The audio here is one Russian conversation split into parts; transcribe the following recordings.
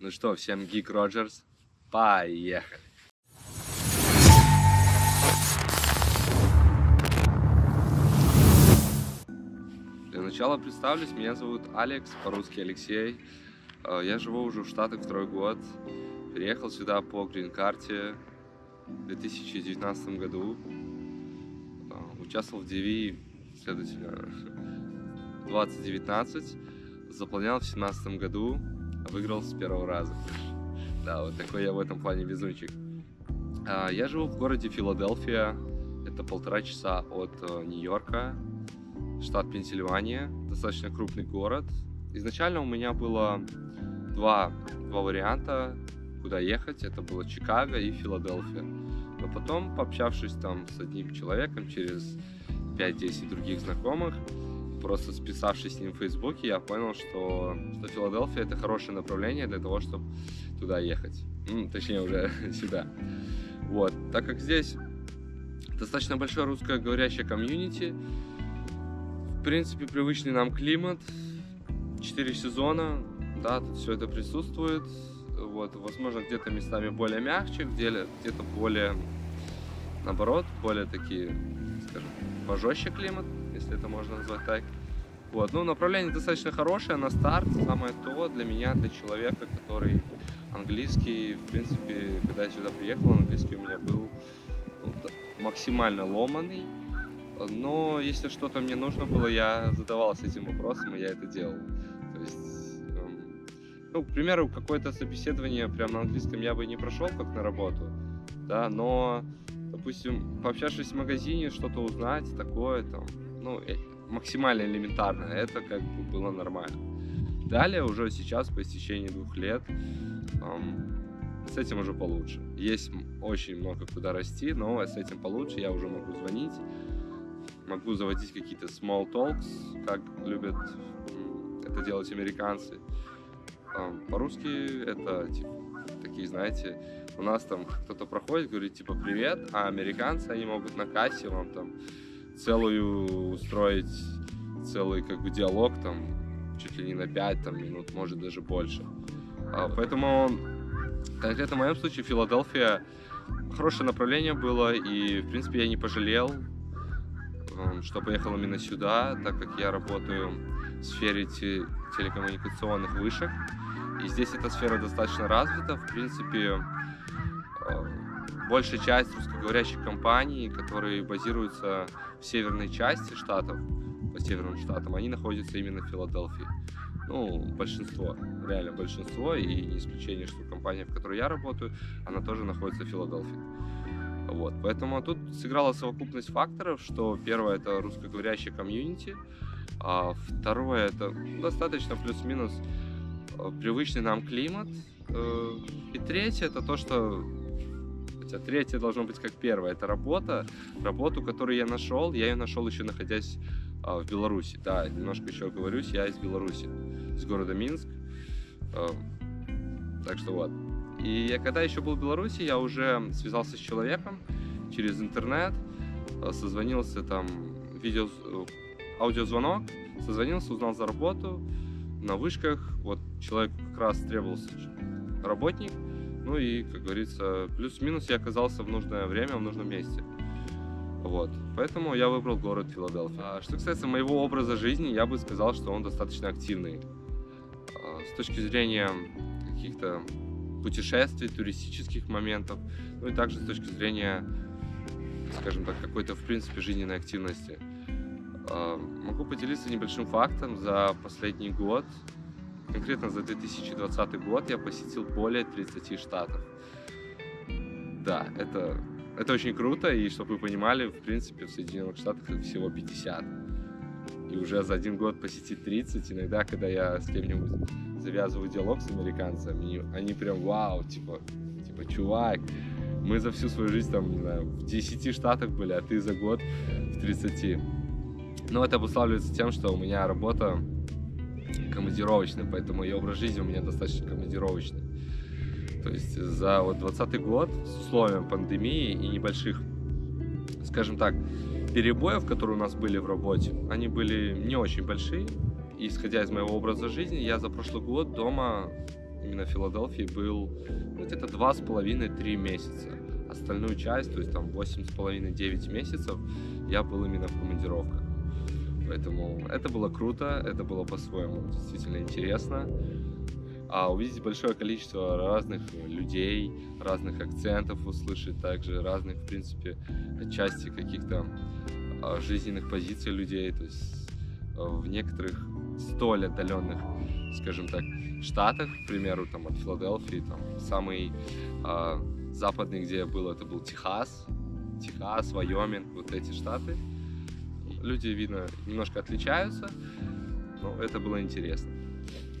Ну что, всем Geek Роджерс, поехали! Для начала представлюсь, меня зовут Алекс, по-русски Алексей. Э, Я живу уже в Штатах второй год. Переехал сюда по грин-карте в 2019 году. Э, Участвовал в DV, следовательно, 2019. Заполнял в 2017 году, выиграл с первого раза. Да, вот такой я в этом плане везунчик. А, Я живу в городе Филадельфия. Это полтора часа от э, Нью-Йорка, штат Пенсильвания. Достаточно крупный город. Изначально у меня было два, два варианта, куда ехать. Это было Чикаго и Филадельфия. Но потом, пообщавшись там с одним человеком через 5-10 других знакомых, просто списавшись с ним в Фейсбуке, я понял, что, что Филадельфия это хорошее направление для того, чтобы туда ехать. М, точнее, уже сюда. Вот. Так как здесь достаточно большое русскоговорящее комьюнити, в принципе, привычный нам климат, 4 сезона, да, тут все это присутствует. Вот, возможно, где-то местами более мягче, где- где-то более, наоборот, более такие, скажем, пожестче климат, если это можно назвать так. Вот, ну, направление достаточно хорошее на старт, самое то для меня, для человека, который английский, в принципе, когда я сюда приехал, английский у меня был ну, максимально ломаный, но если что-то мне нужно было, я задавался этим вопросом, и я это делал. То есть, эм, ну, к примеру, какое-то собеседование прямо на английском я бы не прошел, как на работу, да, но, допустим, пообщавшись в магазине, что-то узнать, такое там, ну, э, максимально элементарно, это как бы было нормально. Далее, уже сейчас, по истечении двух лет, с этим уже получше. Есть очень много куда расти, но с этим получше. Я уже могу звонить, могу заводить какие-то small talks, как любят это делать американцы. Ам, По-русски это типа, такие, знаете, у нас там кто-то проходит, говорит типа привет, а американцы, они могут на кассе вам там целую устроить, целый как бы диалог там, чуть ли не на 5 там, минут, может даже больше. А, Поэтому конкретно в моем случае Филадельфия хорошее направление было, и в принципе я не пожалел, эм, что поехал именно сюда, так как я работаю в сфере те- телекоммуникационных вышек. И здесь эта сфера достаточно развита. В принципе, э, большая часть русскоговорящих компаний, которые базируются в северной части штатов, по северным штатам, они находятся именно в Филадельфии. Ну, большинство, реально большинство, и не исключение, что компания, в которой я работаю, она тоже находится в Филадельфии. Вот, поэтому тут сыграла совокупность факторов, что первое это русскоговорящий комьюнити, а второе это достаточно плюс-минус э, привычный нам климат, э, и третье это то, что хотя третье должно быть как первое, это работа, работу, которую я нашел, я ее нашел еще находясь а, в Беларуси, да, немножко еще оговорюсь, я из Беларуси, из города Минск, Э, так что вот. И я когда еще был в Беларуси, я уже связался с человеком через интернет, э, созвонился там, видео, э, аудиозвонок, созвонился, узнал за работу на вышках. Вот человек как раз требовался работник. Ну и, как говорится, плюс-минус я оказался в нужное время, в нужном месте. Вот. Поэтому я выбрал город Филадельфия. А что касается моего образа жизни, я бы сказал, что он достаточно активный. А, С точки зрения каких-то путешествий, туристических моментов, ну и также с точки зрения, скажем так, какой-то, в принципе, жизненной активности. А, Могу поделиться небольшим фактом. За последний год, конкретно за 2020 год, я посетил более 30 штатов. Да, это, это очень круто, и чтобы вы понимали, в принципе, в Соединенных Штатах их всего 50. И уже за один год посетить 30, иногда, когда я с кем-нибудь завязываю диалог с американцами, они прям вау, типа, типа, чувак, мы за всю свою жизнь там, не знаю, в 10 штатах были, а ты за год в 30. Но это обуславливается тем, что у меня работа командировочная, поэтому и образ жизни у меня достаточно командировочный. То есть за вот 20 год с условием пандемии и небольших, скажем так, перебоев, которые у нас были в работе, они были не очень большие. И исходя из моего образа жизни, я за прошлый год дома именно в Филадельфии был ну, где-то два с половиной-три месяца. Остальную часть, то есть там восемь с половиной-девять месяцев, я был именно в командировках. Поэтому это было круто, это было по-своему действительно интересно. А увидеть большое количество разных людей, разных акцентов услышать, также разных, в принципе, части каких-то а, жизненных позиций людей. То есть а, в некоторых столь отдаленных, скажем так, штатах, к примеру, там от Филадельфии, там самый э, западный, где я был, это был Техас, Техас, Вайоминг, вот эти штаты. Люди, видно, немножко отличаются, но это было интересно.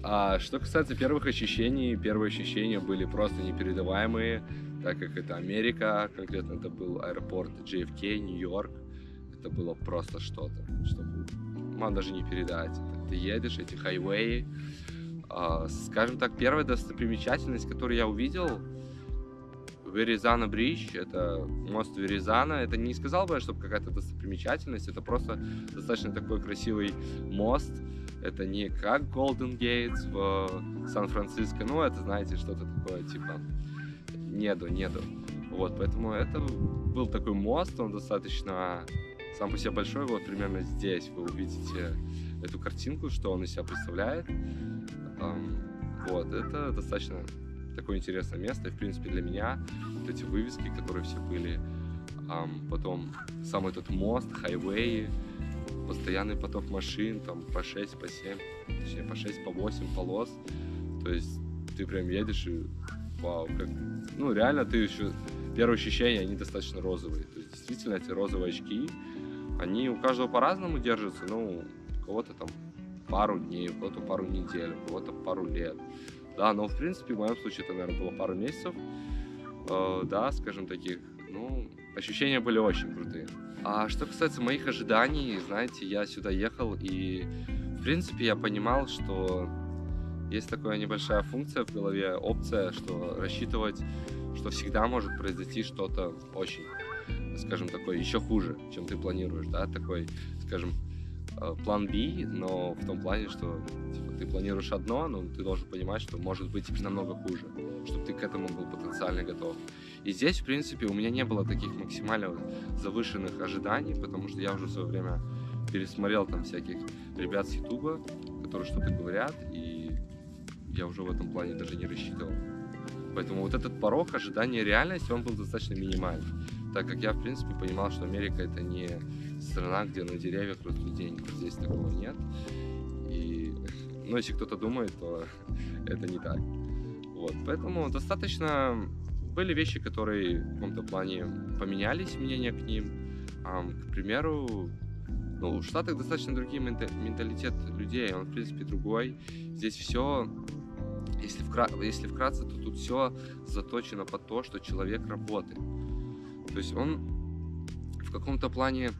А что касается первых ощущений, первые ощущения были просто непередаваемые, так как это Америка, конкретно это был аэропорт JFK, Нью-Йорк. Это было просто что-то, что можно даже не передать. Ты едешь, эти хайвеи. А, скажем так, первая достопримечательность, которую я увидел, Веризана Бридж, это мост Веризана. Это не сказал бы, чтобы какая-то достопримечательность, это просто достаточно такой красивый мост. Это не как Golden Gates в Сан-Франциско, ну, это, знаете, что-то такое, типа, неду, неду. Вот, поэтому это был такой мост, он достаточно сам по себе большой, вот примерно здесь вы увидите эту картинку, что он из себя представляет. Вот, это достаточно такое интересное место, и, в принципе, для меня вот эти вывески, которые все были, потом сам этот мост, хайвеи, постоянный поток машин, там, по 6, по 7, точнее, по 6, по 8 полос, то есть ты прям едешь и вау, как, ну, реально ты еще, первые ощущения, они достаточно розовые, то есть действительно эти розовые очки, они у каждого по-разному держатся, ну, у кого-то там пару дней, у кого-то пару недель, у кого-то пару лет. Да, но в принципе в моем случае это, наверное, было пару месяцев. Э, да, скажем таких. Ну, ощущения были очень крутые. А что касается моих ожиданий, знаете, я сюда ехал и, в принципе, я понимал, что есть такая небольшая функция в голове, опция, что рассчитывать, что всегда может произойти что-то очень, скажем, такое еще хуже, чем ты планируешь, да, такой, скажем, план B, но в том плане, что типа, ты планируешь одно, но ты должен понимать, что может быть намного хуже, чтобы ты к этому был потенциально готов. И здесь, в принципе, у меня не было таких максимально завышенных ожиданий, потому что я уже в свое время пересмотрел там всяких ребят с Ютуба, которые что-то говорят, и я уже в этом плане даже не рассчитывал. Поэтому вот этот порог ожидания реальности, он был достаточно минимальный, так как я, в принципе, понимал, что Америка это не страна, где на деревьях растут деньги. Здесь такого нет. И, ну, если кто-то думает, то это не так. Вот, поэтому достаточно были вещи, которые в каком-то плане поменялись, мнение к ним. К примеру, ну, в Штатах достаточно другие менталитет людей, он, в принципе, другой. Здесь все, если, вкра... если вкратце, то тут все заточено под то, что человек работает. То есть он в каком-то плане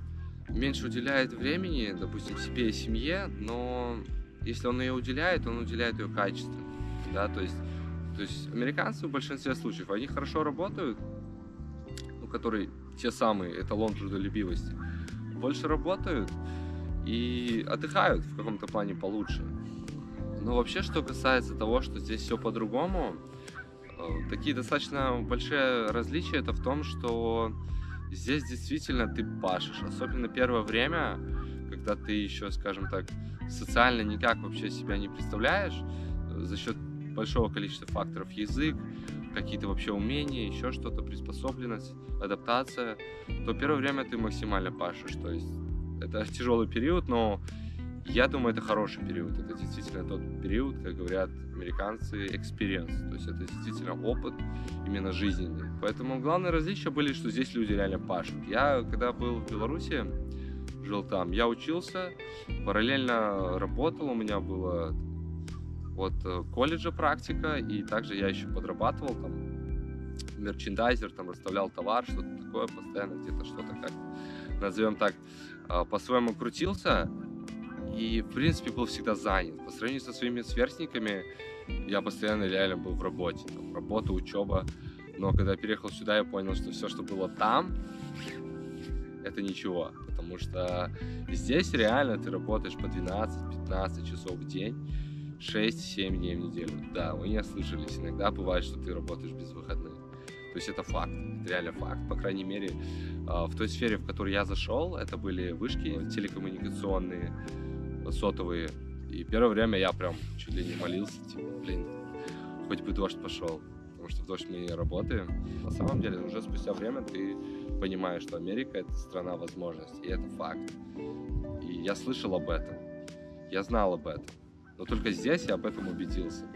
меньше уделяет времени, допустим, себе и семье, но если он ее уделяет, он уделяет ее качественно, да, то есть, то есть американцы в большинстве случаев, они хорошо работают, ну, которые те самые эталон трудолюбивости, больше работают и отдыхают в каком-то плане получше. Но вообще, что касается того, что здесь все по-другому, э, такие достаточно большие различия это в том, что здесь действительно ты пашешь. Особенно первое время, когда ты еще, скажем так, социально никак вообще себя не представляешь, э, за счет большого количества факторов язык, какие-то вообще умения, еще что-то, приспособленность, адаптация, то первое время ты максимально пашешь. То есть это тяжелый период, но я думаю, это хороший период. Это действительно тот период, как говорят американцы, experience. То есть это действительно опыт именно жизненный. Поэтому главное различие были, что здесь люди реально пашут. Я, когда был в Беларуси, жил там, я учился, параллельно работал, у меня было вот э, колледжа практика, и также я еще подрабатывал там мерчендайзер, там расставлял товар, что-то такое, постоянно где-то что-то как назовем так, а, по-своему крутился, и, в принципе, был всегда занят. По сравнению со своими сверстниками, я постоянно реально был в работе. Там, работа, учеба. Но когда я переехал сюда, я понял, что все, что было там, это ничего. Потому что здесь реально ты работаешь по 12-15 часов в день. 6-7 дней в неделю. Да, вы не ослышались. Иногда бывает, что ты работаешь без выходных. То есть это факт, это реально факт. По крайней мере, а, в той сфере, в которую я зашел, это были вышки телекоммуникационные, сотовые. И первое время я прям чуть ли не молился, типа, блин, хоть бы дождь пошел, потому что в дождь мы не работаем. На самом деле, уже спустя время ты понимаешь, что Америка — это страна возможностей, и это факт. И я слышал об этом, я знал об этом. Но только здесь я об этом убедился.